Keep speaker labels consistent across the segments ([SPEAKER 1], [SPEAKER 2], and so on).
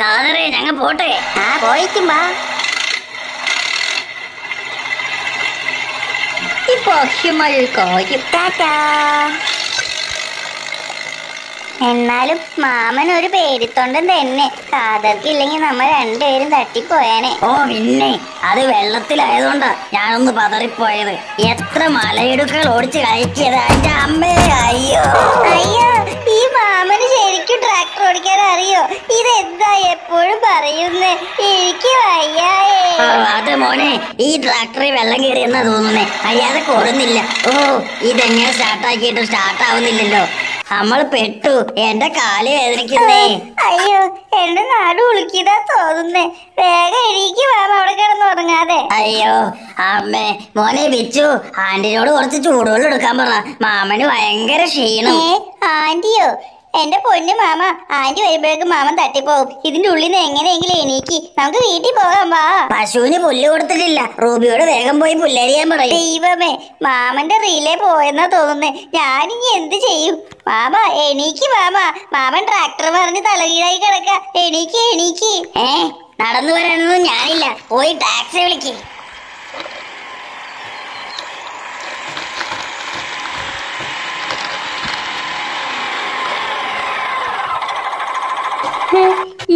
[SPEAKER 1] കാതറേ ഞങ്ങൾ പോട്ടെ.
[SPEAKER 2] ആ പോയിക്കും വാ എന്നാലും മാമൻ ഒരു പേടിത്തൊണ്ടൻ തന്നെ. കാതർക്കില്ലെങ്കിൽ നമ്മൾ രണ്ടുപേരും തട്ടിപ്പോയാനെ.
[SPEAKER 1] ഓ പിന്നെ. അത് വെള്ളത്തിലായതുകൊണ്ടാ ഞാനൊന്ന് പതറിപ്പോയത്. എത്ര മലയിടുക്കൾ ഓടിച്ച് കഴിച്ചത് അമ്മേ. അയ്യോ.
[SPEAKER 2] അയ്യോ. ഓടിക്കാൻ അറിയോ? ഇതെന്താ എപ്പോഴും പറയുന്നേ? എനിക്ക് വയ്യായേ.
[SPEAKER 1] അത് മോനെ ഈ ട്രാക്ടറിൽ വെള്ളം കയറിയെന്നാ തോന്നുന്നേ. അയ്യാതെ കൊടുന്നില്ല ഓ ഇതെങ്ങനെ സ്റ്റാർട്ടാക്കിയിട്ട് സ്റ്റാർട്ട് ആവുന്നില്ലല്ലോ. നമ്മൾ പെട്ടു. എന്റെ കാൽ വേദനിക്കുന്നേ.
[SPEAKER 2] അയ്യോ എന്റെ നാട് ഉളുക്കിയതാ തോന്നുന്നേ. വേഗം എനിക്ക് വേണം അവിടെ കിടന്ന് ഉറങ്ങാതെ.
[SPEAKER 1] അയ്യോ അമ്മേ. മോനെ വിച്ചു ആന്റിനോട് കുറച്ച് ചൂടുവെള്ളം എടുക്കാൻ പറ. മാമന് ഭയങ്കര ക്ഷീണം.
[SPEAKER 2] ആന്റിയോ? എന്റെ പൊന്നു മാമ ആന്റി വരുമ്പോഴേക്കും മാമൻ തട്ടിപ്പോവും. ഇതിന്റെ ഉള്ളിൽ നിന്ന് എങ്ങനെയെങ്കിലും എനിക്ക് നമുക്ക് വീട്ടിൽ പോകാം വാ.
[SPEAKER 1] പശുവിന് പുല്ല് കൊടുത്തിട്ടില്ല. റൂബിയോട് വേഗം പോയി പുല്ലരിയാൻ പറയും.
[SPEAKER 2] ദൈവമേ മാമന്റെ റീലേ പോയെന്നാ തോന്നുന്നേ. ഞാനിനി എന്ത് ചെയ്യും? മാമ എനിക്ക് മാമ. മാമൻ ട്രാക്ടർ പറഞ്ഞ് തലകീഴായി കിടക്ക. എനിക്ക് എനിക്ക്
[SPEAKER 1] ഏ നടന്നു വരാനൊന്നും ഞാനില്ല. പോയി ടാക്സി വിളിക്ക്.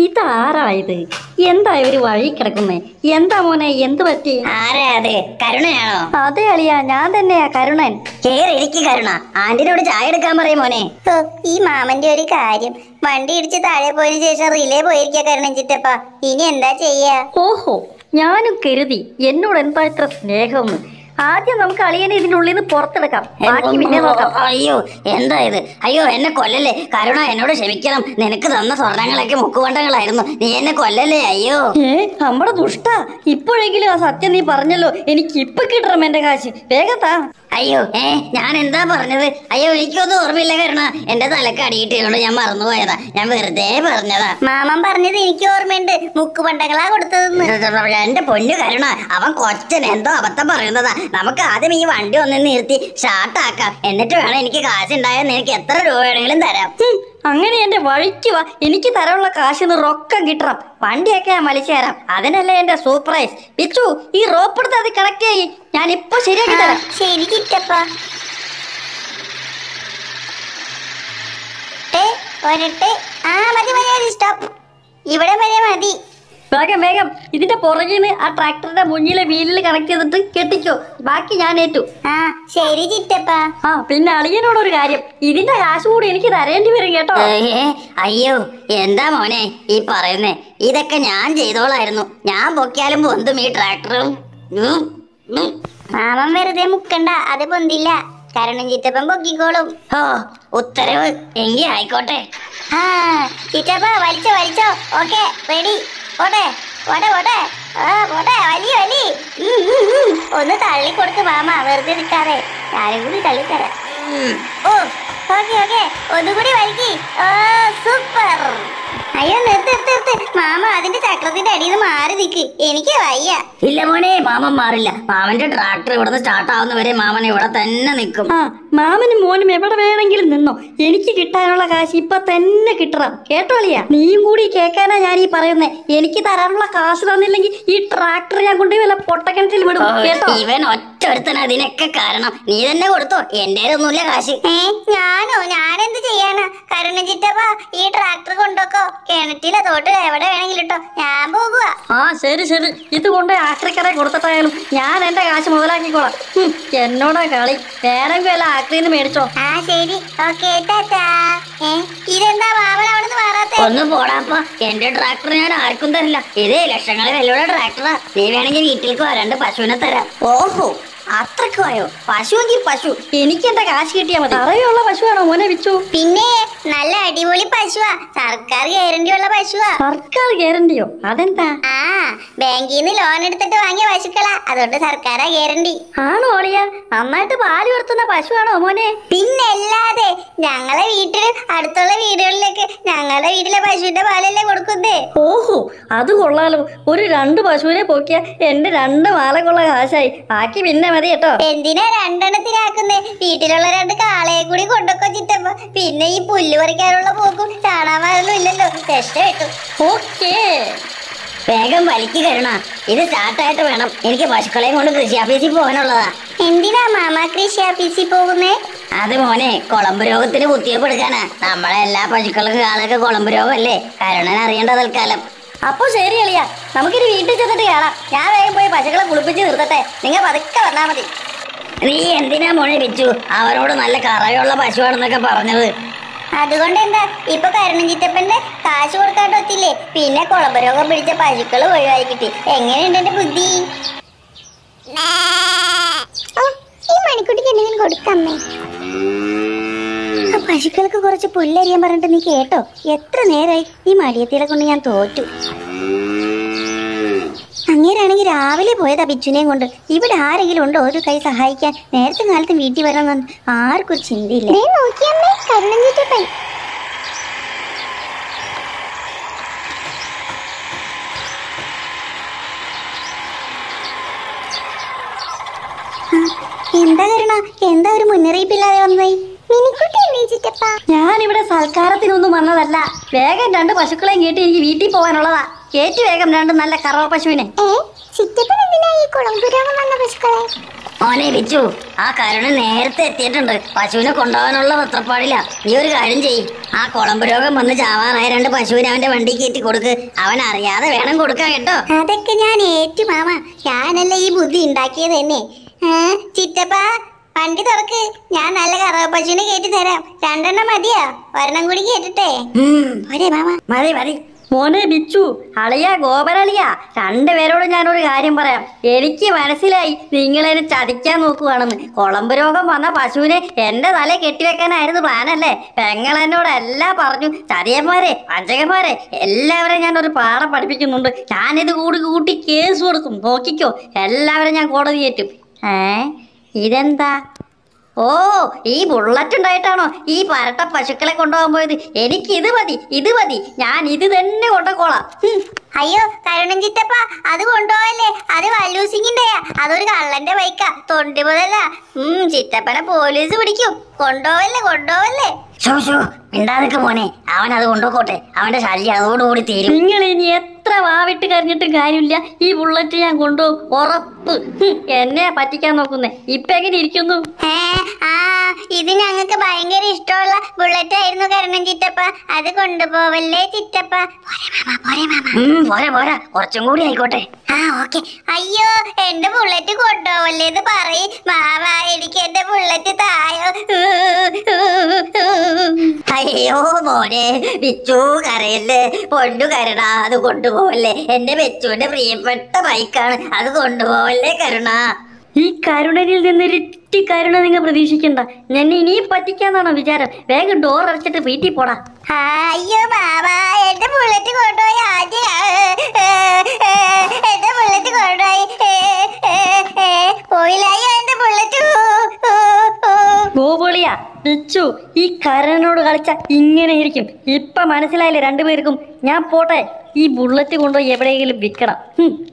[SPEAKER 3] ഇതാരായത് എന്താ ഇവർ വഴി കിടക്കുന്നേ? എന്താ മോനെ എന്ത് പറ്റി?
[SPEAKER 1] ആരാ അതെ? കരുണയാണോ?
[SPEAKER 3] അതെ അളിയ ഞാൻ തന്നെയാ കരുണൻ.
[SPEAKER 1] കേറി ഇരിക്ക് കരുണ. ആന്റിനോട് ചായ എടുക്കാൻ പറയും മോനെ.
[SPEAKER 2] ഈ മാമന്റെ ഒരു കാര്യം. വണ്ടി ഇടിച്ച് താഴെ പോയതിനു ശേഷം റിലേ പോയിരിക്കാ കരുണൻ ചിറ്റപ്പ. ഇനി എന്താ ചെയ്യാ?
[SPEAKER 3] ഓഹോ ഞാനും കരുതി. എന്നോട് എന്താ ഇത്ര സ്നേഹമെന്ന് ആദ്യം നമുക്ക് അളിയനെ ഇതിന്റെ ഉള്ളിൽ നിന്ന് പുറത്തെടുക്കാം. ബാക്കി പിന്നെ നോക്കാം.
[SPEAKER 1] അയ്യോ എന്താ ഇത്? അയ്യോ എന്നെ കൊല്ലല്ലേ? കരുണ എന്നോട് ക്ഷമിക്കണം. നിനക്ക് തന്ന സ്വർണങ്ങളൊക്കെ മുക്കുവണ്ടങ്ങളായിരുന്നു നീ എന്നെ കൊല്ലല്ലേ? അയ്യോ.
[SPEAKER 3] ഏ നമ്മുടെ ദുഷ്ട. ഇപ്പോഴെങ്കിലും ആ സത്യം നീ പറഞ്ഞല്ലോ. എനിക്ക് ഇപ്പൊ കിട്ടണം എന്റെ കാശ്. വേഗം താ.
[SPEAKER 1] അയ്യോ ഏ ഞാൻ എന്താ പറഞ്ഞത്? അയ്യോ എനിക്കൊന്നും ഓർമ്മയില്ല കരുണ. എന്റെ തലക്ക് അടിയിട്ടിട്ടുണ്ട് ഞാൻ മറന്നുപോയതാ. ഞാൻ വെറുതെ പറഞ്ഞതാ.
[SPEAKER 2] മാമൻ പറഞ്ഞത് എനിക്ക് ഓർമ്മയുണ്ട്. മുക്ക് പണ്ടകളാ കൊടുത്തതെന്ന്.
[SPEAKER 1] എന്റെ പൊന്നു കരുണ അവൻ കൊച്ചൻ എന്തോ അബദ്ധം പറയുന്നതാ. നമുക്ക് ആദ്യം ഈ വണ്ടി ഒന്ന് നിർത്തി ഷാർട്ടാക്കാം. എന്നിട്ട് വേണം എനിക്ക് കാശുണ്ടായെന്ന് നിനക്ക് എത്ര രൂപ വേണമെങ്കിലും തരാം.
[SPEAKER 3] അങ്ങനെ എന്റെ വഴിക്ക് വാ. എനിക്ക് തരാനുള്ള കാശിന്ന് റൊക്കം കിട്ടണം. വണ്ടിയൊക്കെ ഞാൻ വലിച്ചു തരാം. അതിനല്ലേ എന്റെ സൂപ്രൈസ് പിച്ചു ഈ റോപ്പ് എടുത്ത് അത് കണക്ട് ചെയ്യ്. ഞാൻ ഇപ്പൊ ശരിയാക്കി തരാം.
[SPEAKER 2] ശരി ഒരട്ട്. ആ മതി മതി സ്റ്റോപ്പ് ഇവിടെ വരെ മതി.
[SPEAKER 3] വേഗം വേഗം. ഇതിന്റെ പുറകിൽ ആ ട്രാക്ടറിന്റെ മുന്നിലെ വീലിൽ കണക്ട് ചെയ്തിട്ട് കെട്ടിക്കോ. ബാക്കി ഞാൻ ഏറ്റു.
[SPEAKER 2] ആ ശരി ചിറ്റപ്പ.
[SPEAKER 3] ആ പിന്നെ അളിയനോടൊരു കാര്യം. ഇതിന്റെ കാശ് കൂടി എനിക്ക് തരേണ്ടി വരും കേട്ടോ.
[SPEAKER 1] അയ്യോ എന്താ മോനെ ഈ പറയുന്നേ? ഇതൊക്കെ ഞാൻ ചെയ്തോളായിരുന്നു. ഞാൻ പൊക്കിയാലും പൊന്തും ഈ ട്രാക്ടറും.
[SPEAKER 2] മാമൻ വെറുതെ മുക്കണ്ട അത് പൊന്തില്ല. കാരണം ചിറ്റപ്പൻ പൊക്കിക്കോളും.
[SPEAKER 1] ഓ ഉത്തരവ് എങ്കി ആയിക്കോട്ടെ.
[SPEAKER 2] ആ ചിറ്റപ്പ വലിച്ചോ വലിച്ചോ. ഓക്കെ റെഡി പോട്ടെ പോട്ടെ പോട്ടെ ആ പോട്ടെ വലി. വലി. ഒന്ന് തള്ളി കൊടുക്ക് മാമ വെറുതെ നിൽക്കാതെ. ഞാനും കൂടി തള്ളിത്തരാം. ഓ ഓക്കെ ഓക്കെ. ഒന്നുകൂടി വലിക്കി ഓ സൂപ്പർ. അയ്യോ നിർത്ത് നിർത്ത് നിർത്ത്. മാമ അതിന്റെ ചക്രത്തിന്റെ അടിയിൽ നിന്ന് മാറി നിൽക്ക് എനിക്ക് വയ്യ.
[SPEAKER 1] ഇല്ല മോനെ മാമൻ മാറില്ല. മാമന്റെ ട്രാക്ടർ ഇവിടുന്ന് സ്റ്റാർട്ട് ആവുന്നവരെ മാമൻ ഇവിടെ തന്നെ നിൽക്കും.
[SPEAKER 3] മാമനും മോനും എവിടെ വേണമെങ്കിലും നിന്നോ. എനിക്ക് കിട്ടാനുള്ള കാശ് ഇപ്പൊ തന്നെ കിട്ടണം. കേട്ടോളിയ നീയും കൂടി കേൾക്കാനാ ഞാൻ ഈ പറയുന്നത് എനിക്ക് തരാനുള്ള കാശ് തന്നില്ലെങ്കിൽ ഈ ട്രാക്ടർ ഞാൻ കൊണ്ടുപോയി വല്ല പൊട്ടക്കിണറ്റിൽ വിടും. കേട്ടോ?
[SPEAKER 1] ഇവൻ ഒറ്റൊരുത്തൻ അതിനൊക്കെ കാരണം. നീ തന്നെ കൊടുത്തോ. എന്റെ ഒന്നുമില്ല കാശ്
[SPEAKER 2] ഞാനോ? ഞാനെന്ത് ചെയ്യാനാ? കരുണ ചിറ്റപ്പ ഈ ട്രാക്ടർ കൊണ്ടോക്കോ കിണറ്റിലെ തോട്ട് എവിടെ വേണമെങ്കിലും ഇട്ടോ. ഞാൻ പോകുക
[SPEAKER 3] ആ ശരി ശരി. ഇത് കൊണ്ട് ആക്രിക്കറെ കൊടുത്തിട്ടായാലും ഞാൻ എന്റെ കാശ് മുതലാക്കിക്കോളാം. എന്നോടാ കളി. വേറെ വല്ല ആക്രിന്ന് മേടിച്ചോ.
[SPEAKER 2] ആ ശരി. Okay tata. ഏ ഇതെന്താ വാവൻ അവിടെ നിന്ന് ഒന്നും
[SPEAKER 1] ഒന്ന് പോടാപ്പ എന്റെ ട്രാക്ടർ ഞാൻ ആർക്കും തരില്ല. ഇതേ ലക്ഷങ്ങളെ വിലയുള്ള ട്രാക്ടറാ നീ വേണമെങ്കിൽ വീട്ടിലേക്ക് വരാണ്ട് പശുവിനെ തരാം.
[SPEAKER 3] ഓഹോ. അത്രക്കുമായോ പശുവെങ്കിൽ പശു. എനിക്ക് എന്റെ കാശ് കിട്ടിയാൽ മതി? അറിയുള്ള പശുവാണോ മോനെ വിച്ചു?
[SPEAKER 2] പിന്നെ നല്ല അടിപൊളി പശുവാ. സർക്കാർ ഗ്യാരണ്ടി ഉള്ള പശുവാ.
[SPEAKER 3] സർക്കാർ ഗ്യാരണ്ടിയോ? അതെന്താ?
[SPEAKER 2] ആ ബാങ്കിൽ നിന്ന് ലോൺ എടുത്തിട്ട് വാങ്ങിയ പശുക്കളാ. അതുകൊണ്ട് സർക്കാരാ ഗ്യാരണ്ടി.
[SPEAKER 3] ആണോ ഓളിയ നന്നായിട്ട് പാൽ കൊടുത്തുന്ന പശുവാണോ മോനെ?
[SPEAKER 2] പിന്നെ അല്ലാതെ ഞങ്ങളെ വീട്ടിൽ അടുത്തുള്ള വീടുകളിലേക്ക് ഞങ്ങളുടെ വീട്ടിലെ പശുവിന്റെ പാലല്ലേ കൊടുക്കുന്നേ?
[SPEAKER 3] ഓഹോ അത് കൊള്ളാലോ. ഒരു രണ്ട് പശുവിനെ പോക്കിയ എന്റെ രണ്ട് മാലക്കുള്ള കാശായി. ബാക്കി പിന്നെ മതി കേട്ടോ.
[SPEAKER 2] എന്തിനാ രണ്ടെണ്ണത്തിനാക്കുന്നേ? വീട്ടിലുള്ള രണ്ട് കാളയെ കൂടി കൊണ്ടൊക്കെ ചിറ്റപ്പ പിന്നെ ഈ പുല്ല് പറിക്കാനുള്ള പോക്കും ചാണാമാരൊന്നും ഇല്ലല്ലോ. രക്ഷപ്പെട്ടു.
[SPEAKER 3] ഓക്കേ.
[SPEAKER 1] വേഗം വലിക്ക് കരുണ. ഇത് സ്റ്റാർട്ടായിട്ട് വേണം. എനിക്ക് പശുക്കളെയും കൊണ്ട് കൃഷി ഓഫീസിൽ പോകാനുള്ളതാ.
[SPEAKER 2] എന്തിനാ മാമ കൃഷി ഓഫീസിൽ പോകുന്നേ?
[SPEAKER 1] അത് മോനെ കുളമ്പ് രോഗത്തിന് കുത്തിവെപ്പ് എടുക്കാനാ നമ്മളെ എല്ലാ പശുക്കൾക്കും ആളൊക്കെ കുളമ്പ് രോഗമല്ലേ? കരുണൻ അറിയേണ്ട തൽക്കാലം.
[SPEAKER 3] അപ്പൊ ശരി അളിയ. നമുക്കിനി വീട്ടിൽ ചെന്നിട്ട് കാണാം ഞാൻ വേഗം പോയി പശുക്കളെ കുളിപ്പിച്ച് നിർത്തട്ടെ. നിങ്ങൾ പതുക്കെ വന്നാ മതി.
[SPEAKER 1] നീ എന്തിനാ മോനെ വെച്ചു അവരോട് നല്ല കറയുള്ള പശുവാണെന്നൊക്കെ പറഞ്ഞത്.
[SPEAKER 2] അതുകൊണ്ട് എന്താ? ഇപ്പൊ കരുണൻ ചിറ്റപ്പന്റെ കാശ് കൊടുക്കാണ്ട് ഒത്തില്ലേ? പിന്നെ കുളമ്പ് രോഗം പിടിച്ച പശുക്കൾ ഒഴിവായി കിട്ടി. എങ്ങനെയുണ്ട് എന്റെ ബുദ്ധി? ഈ മണിക്കുട്ടിക്ക് എന്തെങ്കിലും കൊടുക്കമ്മേ ആ പശുക്കൾക്ക് കുറച്ച് പുല്ലരിയാൻ പറഞ്ഞിട്ട് നീ കേട്ടോ. എത്ര നേരമായി ഈ മടിയത്തിലെ കൊണ്ട് ഞാൻ തോറ്റു. അങ്ങേരാണെങ്കിൽ രാവിലെ പോയതാ ബിച്ചുനെയും കൊണ്ട്. ഇവിടെ ആരെങ്കിലും ഉണ്ടോ ഒരു കൈ സഹായിക്കാൻ? നേരത്തെ കാലത്ത് വീട്ടിൽ വരണമെന്ന് ആർക്കും ഒരു ചിന്തയില്ല. എന്താ കരുണ? എന്താ ഒരു മുന്നറിയിപ്പില്ലാതെ വന്നേ
[SPEAKER 3] ഞാനിവിടെ സൽക്കാരത്തിനൊന്നും വന്നതല്ല. വേഗം രണ്ട് പശുക്കളെയും കേട്ടി എനിക്ക് വീട്ടിൽ പോകാനുള്ളതാ. കേറ്റി വേഗം രണ്ട് നല്ല കറവ പശുവിനെ.
[SPEAKER 1] മോനെ വിച്ചു ആ കരുണ നേരത്തെ എത്തിയിട്ടുണ്ട്. പശുവിനെ കൊണ്ടുപോകാനുള്ള പത്രപ്പാടില്ല. നീ ഒരു കാര്യം ചെയ്യ്. ആ കുളമ്പ് രോഗം വന്ന് ചാവാറായ രണ്ട് പശുവിനെ അവന്റെ വണ്ടി കയറ്റി കൊടുക്ക്. അവൻ അറിയാതെ വേണം കൊടുക്കാൻ കേട്ടോ.
[SPEAKER 2] അതൊക്കെ ഞാൻ ഏറ്റു മാമ. ഞാനല്ല ഈ ബുദ്ധി ഉണ്ടാക്കിയത് തന്നെ. ചിറ്റപ്പ വണ്ടി തുറക്ക്. ഞാൻ നല്ല കറവപ്പശുവിനെ കയറ്റി തരാം. രണ്ടെണ്ണം മതിയാ. ഒരെണ്ണം കൂടി കേട്ടിട്ടെ.
[SPEAKER 1] ഉം,
[SPEAKER 2] ഒരേ മാമ.
[SPEAKER 1] മതി മതി.
[SPEAKER 3] മോനെ ബിച്ചു അളിയ ഗോപരളിയ. രണ്ടുപേരോട് ഞാനൊരു കാര്യം പറയാം. എനിക്ക് മനസ്സിലായി നിങ്ങളെന്നെ ചതിക്കാൻ നോക്കുവാണെന്ന്. കുളമ്പ് രോഗം വന്ന പശുവിനെ എന്റെ തല കെട്ടിവെക്കാനായിരുന്നു പ്ലാനല്ലേ പെങ്ങൾ എന്നോട് എല്ലാം പറഞ്ഞു. ചതിയന്മാരെ വഞ്ചകന്മാരെ എല്ലാവരെയും ഞാൻ ഒരു പാഠം പഠിപ്പിക്കുന്നുണ്ട്. ഞാനിത് കൂടി കൂട്ടി കേസ് കൊടുക്കും. നോക്കിക്കോ. എല്ലാവരെയും ഞാൻ കോടതി കയറ്റും ഏ? ഇതെന്താ? ഓ ഈ ബുള്ളറ്റ് ഉണ്ടായിട്ടാണോ ഈ പരട്ട പശുക്കളെ കൊണ്ടുപോകാൻ പോയത്? എനിക്ക് ഇത് മതി ഇത് മതി. ഞാൻ ഇത് തന്നെ കൊണ്ടുപോകോളാം
[SPEAKER 2] അയ്യോ കരുണൻ ചിറ്റപ്പ അത് കൊണ്ടുപോവല്ലേ അത് വല്ലൂസിങ്ങിന്റെയാ. അതൊരു കള്ളന്റെ ബൈക്കാ. തൊണ്ടി മുതല. ഉം ചിറ്റപ്പനെ പോലീസ് പിടിക്കും. കൊണ്ടുപോവല്ലേ കൊണ്ടുപോവല്ലേ?
[SPEAKER 1] ഷോ ഷോ മിണ്ടാതിക്ക് മോനെ. അവൻ അത് കൊണ്ടുപോട്ടെ അവന്റെ ശല്യം അതോടുകൂടി തീരും.
[SPEAKER 3] നിങ്ങൾ ഇനി എത്ര വാവിട്ട് കരഞ്ഞിട്ടും കാര്യമില്ല. ഈ ബുള്ളറ്റ് ഞാൻ കൊണ്ടുപോകും ഉറപ്പ്. ഹും, എന്നെ പറ്റിക്കാൻ നോക്കുന്നേ. ഇപ്പൊ എങ്ങനെ ഇരിക്കുന്നു?
[SPEAKER 2] ഏ, ആ ഇത് ഞങ്ങൾക്ക് ഭയങ്കര ഇഷ്ടമുള്ള ബുള്ളറ്റ് ആയിരുന്നു കരണം ചിറ്റപ്പ. അത് കൊണ്ടുപോവല്ലേ ചിറ്റപ്പ? പോരെ മാമ പോരെ മാമ.
[SPEAKER 1] ഉം, പോരാ പോരാ. കുറച്ചും കൂടി ആയിക്കോട്ടെ.
[SPEAKER 2] ആ ഓക്കെ. അയ്യോ എന്റെ ബുള്ളറ്റ് കൊണ്ടുപോവല്ലേ എന്ന് പറയും. മാമ എനിക്ക് എന്റെ ബുള്ളറ്റ് തായോ?
[SPEAKER 1] അയ്യോ മോനെ ബിച്ചു കരയല്ലേ? പൊണ്ടു കരുണ അത് കൊണ്ടുപോവല്ലേ? എന്റെ ബിച്ചുവിന്റെ പ്രിയപ്പെട്ട ബൈക്കാണ് അത് കൊണ്ടുപോവല്ലേ കരുണ?
[SPEAKER 3] ഈ കരുണനിൽ നിന്ന് ഇരട്ടി കരുണ നിങ്ങൾ പ്രതീക്ഷിക്കണ്ട. ഞാൻ ഇനിയും പറ്റിക്കാന്നാണോ വിചാരം. വേഗം ഡോർ അടച്ചിട്ട് വീട്ടിൽ പോടാ.
[SPEAKER 2] അയ്യോ മാമ എന്റെ ബുള്ളറ്റ് കൊണ്ടുപോയി ആദ്യം. എന്റെ ബുള്ളറ്റ് കൊണ്ടുപോയി. പോയില്ലായോ എന്റെ ബുള്ളറ്റ്
[SPEAKER 3] ഗോപുളിയ പിച്ചു ഈ കരനോട് കളിച്ച ഇങ്ങനെ ഇരിക്കും. ഇപ്പൊ മനസ്സിലായില്ലേ രണ്ടുപേർക്കും? ഞാൻ പോട്ടെ. ഈ ബുള്ളറ്റ് കൊണ്ടുപോയി എവിടെയെങ്കിലും വിൽക്കണം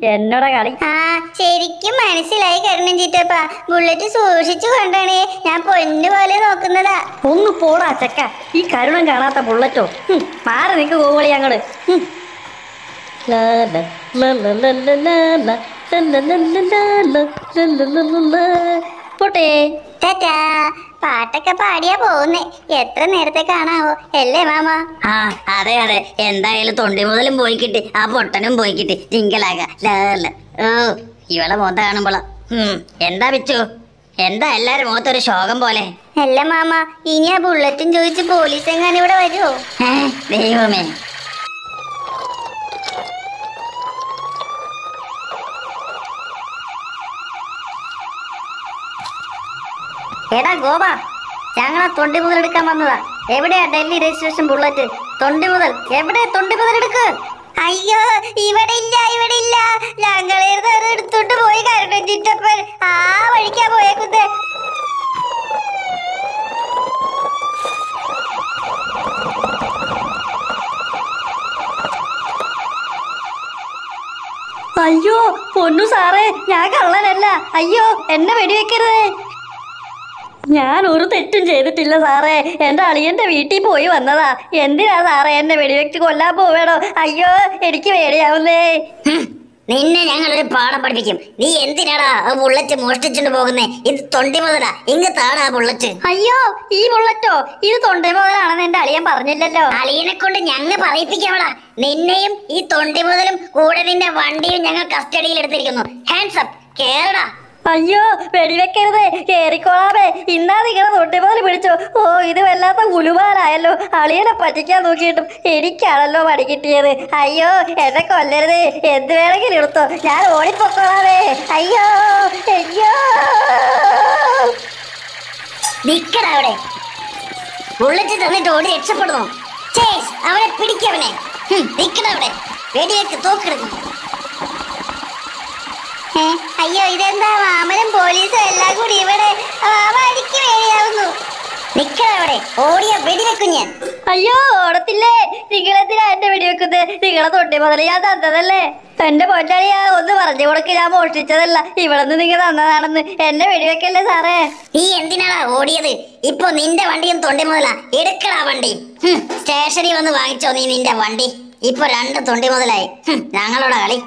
[SPEAKER 3] എന്നോട കളി
[SPEAKER 2] ആ ശരിക്കും മനസ്സിലായി കരുണൻ ചിറ്റപ്പ ബുള്ളറ്റ് സൂക്ഷിച്ചു കൊണ്ടാണേ ഞാൻ പൊന്നു പോലെ നോക്കുന്നതാ
[SPEAKER 3] ഒന്ന് പോടാ ചക്ക ഈ കരുണം കാണാത്ത ബുള്ളറ്റോ മാറി നിൽക്ക് കോവളി ഞങ്ങൾ പോട്ടെ
[SPEAKER 2] ടാറ്റാ പാട്ടൊക്കെ പാടിയാ പോകുന്നേ എത്ര നേരത്തെ കാണാവോ? അല്ലേ മാമ?
[SPEAKER 1] ആ അതെ അതെ. എന്തായാലും തൊണ്ടി മുതലും പോയി കിട്ടി. ആ പൊട്ടനും പോയി കിട്ടി. ജിങ്കലാക ഓ ഇവളെ മോത്ത കാണുമ്പോളാ. എന്താ വെച്ചു എന്താ എല്ലാരും മുഖത്തൊരു ശോകം പോലെ?
[SPEAKER 2] അല്ല മാമ. ഇനി ആ ബുള്ളറ്റും ചോദിച്ച് പോലീസ് എങ്ങാനും ഇവിടെ വരുമോ
[SPEAKER 1] ദൈവമേ.
[SPEAKER 3] എടാ ഗോപ ഞങ്ങളെ തൊണ്ടി മുതൽ എടുക്കാൻ വന്നതാ. എവിടെയാ ഡൽഹി രജിസ്ട്രേഷൻ ബുള്ളറ്റ്? തൊണ്ടി മുതൽ എവിടെ തൊണ്ടി മുതൽ എടുക്ക്
[SPEAKER 2] അയ്യോ ഇവിടെ ഇല്ല ഇവിടെ ഇല്ല ഞങ്ങൾ എടുത്തോണ്ട് പോയി കാരണം ചിറ്റപ്പൻ ആ വഴിക്കാ പോയേക്കുന്നേ
[SPEAKER 3] അയ്യോ പൊന്നു സാറേ ഞാൻ കള്ളനല്ല. അയ്യോ എന്നെ വെടിവെക്കരുതേ. ഞാൻ ഒരു തെറ്റും ചെയ്തിട്ടില്ല സാറേ. എന്റെ അളിയന്റെ വീട്ടിൽ പോയി വന്നതാ. എന്തിനാ സാറേ എന്നെ വെടിവെച്ച് കൊല്ലാൻ പോവേണോ അയ്യോ എനിക്ക് പേടിയാവുന്നേ.
[SPEAKER 1] നിന്നെ ഞങ്ങൾ ഒരു പാഠം പഠിപ്പിക്കും. നീ എന്തിനാടാ ആ ബുള്ളറ്റ് മോഷ്ടിച്ചിട്ട് പോകുന്നേ? ഇത് തൊണ്ടി മുതലാ. ഇങ്ങ് താടാ ബുള്ളറ്റ്.
[SPEAKER 3] അയ്യോ ഈ ബുള്ളറ്റോ? ഇത് തൊണ്ടി മുതലാണെന്ന് എന്റെ അളിയൻ പറഞ്ഞില്ലല്ലോ.
[SPEAKER 1] അളിയനെ കൊണ്ട് ഞങ്ങൾ പറയിപ്പിക്കാമടാ നിന്നെയും ഈ തൊണ്ടി മുതലും കൂടെ നിന്റെ വണ്ടിയും ഞങ്ങൾ കസ്റ്റഡിയിൽ എടുത്തിരിക്കുന്നു ഹാൻഡ്സ് അപ്പ് കേറടാ.
[SPEAKER 3] അയ്യോ വെടിവെക്കരുത്. കേറിക്കോളാമേ. ഇന്നാ നിങ്ങളെ തൊണ്ടി മുതൽ പിടിച്ചോ. ഓ ഇത് വല്ലാത്ത ഉലുവാലായല്ലോ അളിയനെ പറ്റിക്കാൻ നോക്കിയിട്ടും എനിക്കാണല്ലോ പണി കിട്ടിയത്. അയ്യോ എന്നെ കൊല്ലരുത്. എന്ത് വേണമെങ്കിലും എടുത്തോ. ഞാൻ ഓടിപ്പൊക്കോളാമേ. അയ്യോ അയ്യോ.
[SPEAKER 1] നിക്കടവിടെ ബുള്ളറ്റ് തന്നിട്ട് ഓടി രക്ഷപ്പെടുന്നു. അവനെ പിടിക്കവനെ നിക്കടവിടെ വെടിവെക്ക് തോക്കെടുക്കും.
[SPEAKER 2] അയ്യോ ഇതെന്താ? മാമനും പോലീസും എല്ലാം കൂടി ഇവിടെ അടിക്ക് വേണ്ടിയാവുന്നു
[SPEAKER 1] നിക്കടാ അവിടെ ഓടിയ വെടിവെക്കും ഞാൻ
[SPEAKER 3] അയ്യോ ഓടത്തില്ലേ? നിങ്ങളെന്തിനാ എന്നെ വെടിവെക്കുന്നത്? നിങ്ങളെ തൊണ്ടി മുതൽ ഞാൻ തന്നതല്ലേ? എന്റെ പൊന്നളിയാ ഒന്ന് പറഞ്ഞു കൊടുക്ക് ഞാൻ മോഷ്ടിച്ചതല്ല. ഇവിടെ നിന്ന് നിങ്ങൾ തന്നതാണെന്ന്. എന്നെ വെടിവെക്കല്ലേ സാറേ?
[SPEAKER 1] നീ എന്തിനാടാ ഓടിയത്? ഇപ്പൊ നിന്റെ വണ്ടിയും തൊണ്ടി മുതലാ. എടുക്കടാ വണ്ടി. സ്റ്റേഷനിൽ വന്ന് വാങ്ങിച്ചോ നീ നിന്റെ വണ്ടി. ഇപ്പൊ രണ്ട് തൊണ്ടി മുതലായി. ഹും, ഞങ്ങളോட കളി.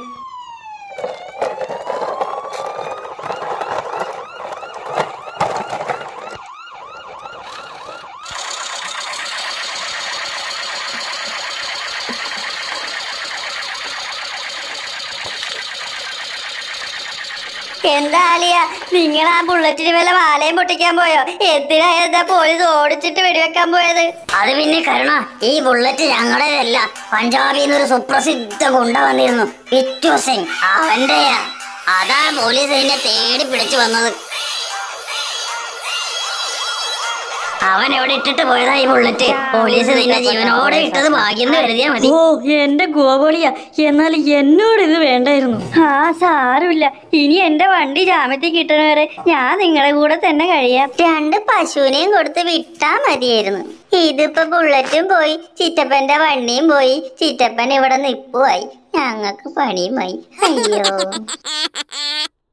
[SPEAKER 3] എന്താ നിങ്ങൾ ആ ബുള്ളറ്റിന് വല്ല വാലയും പൊട്ടിക്കാൻ പോയോ? എന്തിനാ എന്താ പോലീസ് ഓടിച്ചിട്ട് വെടിവെക്കാൻ പോയത്?
[SPEAKER 1] അത് പിന്നെ കരുണ ഈ ബുള്ളറ്റ് ഞങ്ങളുടേതല്ല. പഞ്ചാബിൽ നിന്ന് ഒരു സുപ്രസിദ്ധ ഗുണ്ട വന്നിരുന്നു. വിറ്റു സിംഗ് അവന്റെയാ. അതാ പോലീസ് ഇതിനെ തേടി പിടിച്ചു വന്നത്. അവൻ എവിടെ ഇട്ടിട്ട് പോയതാ ഈ ബുള്ളറ്റ് പോലീസ് നിന്നെ ജീവനോടെ ഇട്ടത് ഭാഗ്യം എഴുതിയാ കരുതിയാ മതി.
[SPEAKER 3] ഓ എന്റെ ഗോപോളിയ എന്നാൽ എന്നോട് ഇത് വേണ്ടായിരുന്നു? ആ സാരമില്ല. ഇനി എന്റെ വണ്ടി ജാമ്യത്തിൽ കിട്ടണവരെ ഞാൻ നിങ്ങളെ കൂടെ തന്നെ കഴിയാം.
[SPEAKER 2] രണ്ട് പശുവിനെയും കൊടുത്ത് വിട്ടാ മതിയായിരുന്നു. ഇതിപ്പോ ബുള്ളറ്റും പോയി. ചിറ്റപ്പന്റെ വണ്ടിയും പോയി. ചിറ്റപ്പൻ ഇവിടെ നിപ്പുമായി ഞങ്ങൾക്ക് പണിയുമായി. അയ്യോ.